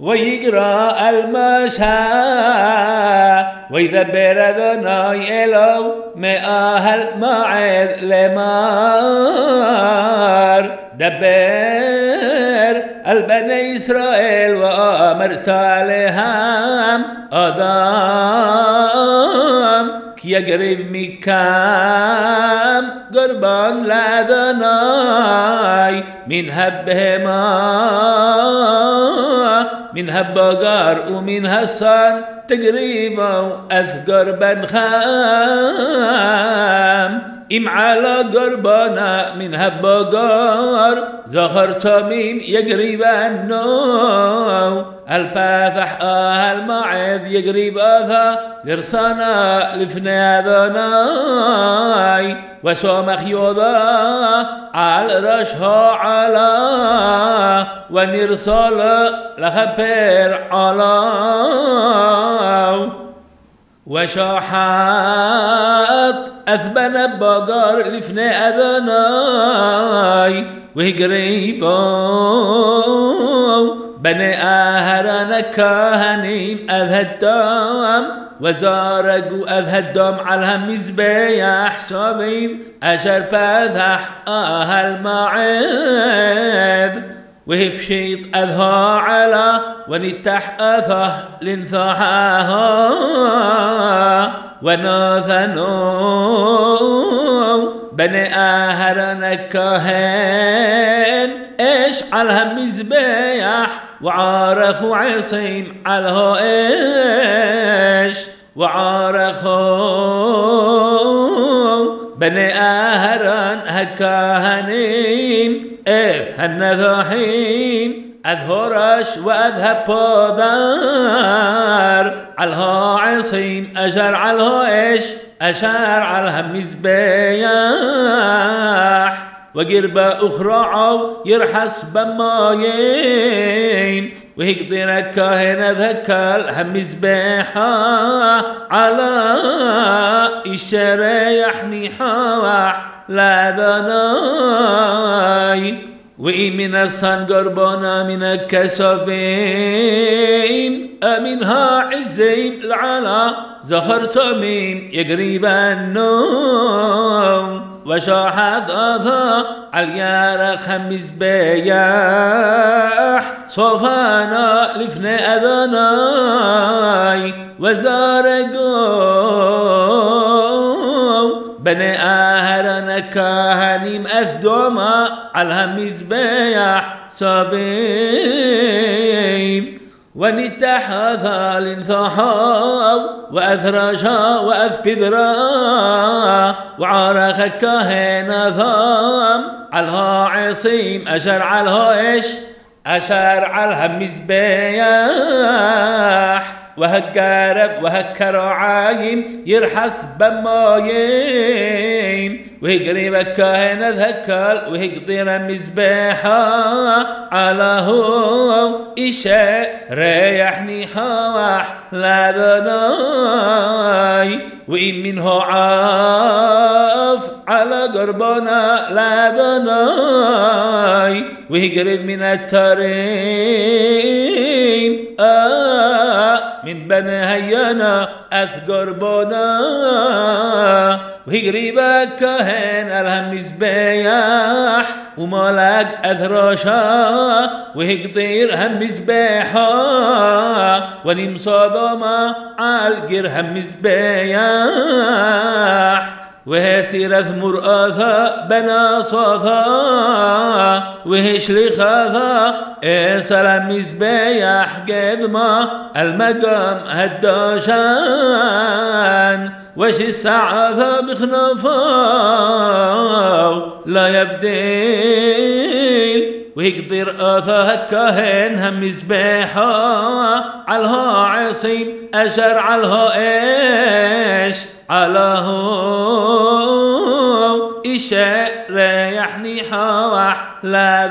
ويقرأ المشاء. ويدبر أدوناي إلو مآهل معذ لمار. دبر البني إسرائيل وأمرت عليهم. أدام كي يقرب مكام قربان لأدوناي من هبهما. من هبقار ومن هسان تقريبا أذكر بن خام. إم على قربانا من هبقار زخر تميم يقرب النو الباثح آه المعذ يقرب آثا قرصانا لفني ذناي وسومخ يوضا على رشها على ونرسل لخبر على وشاحات أثبن بقر لفني أذناي وقريبا بني أهران كاهنين أذهدام وزارقوا أذهدام على مزبيح صبيب أشر بذح أهل معاذ وهف شيط أذها على ونتح أذه لنثحها وناثنو بني أهرن كهن إيش على مزبيح وعارخ عصيم على إيش وعارخو بني أهرن هكاهنين. إف هالنذاحين أذهرش وأذهب بودار علها عصيم أجر علها إيش أشار على مزبيح. وقربة أخرى عو يرحس بمايين. ويقدر الكاهن ذكال هم مزبيحة على الشريح حواح لا ذناي وإن من الصن قربانا من الكسبين أمنها عزيم العلا زهر تميم يقريب النوم. وشاحد أذى عليار خمس بياح صوفانا لفني أذناي وزارقو بني أهرنا كاهنيم أثدوما على مزبيح صبيب ونتح ثال ثحاو وأثرشا وأثبذرا وعارخ كاهن ثام علها عصيم أشر علها إيش؟ أشر علها مزبيح وهالقارب وهالكراعايم يرحس بمايم. وهي قريب كاهن ذكال وهي قدير مزبيحة على هو إشاء ريحني حواح لا ذناي وإن منه عاف على قربنا لا ذناي وهي قريب من الترين آه من بني هينا أذكر بنا. وهي قريبة كهن الهم مزبيح ومالك أذراشا. وهي قطير هم مزبيحا ونم صادما عالقر هم مزبيح وهي سيرة مرآثا بنا صاثا وهي شليخاثا إيه سلام مزبيح قد ما. المقام هداشان وش السعادة بخنفاو. لا يبديل ويقدر آثا هكاهن هم مزبيحا علها عصيم أشر علها إيش. على هو إشاء ريحني حوح لا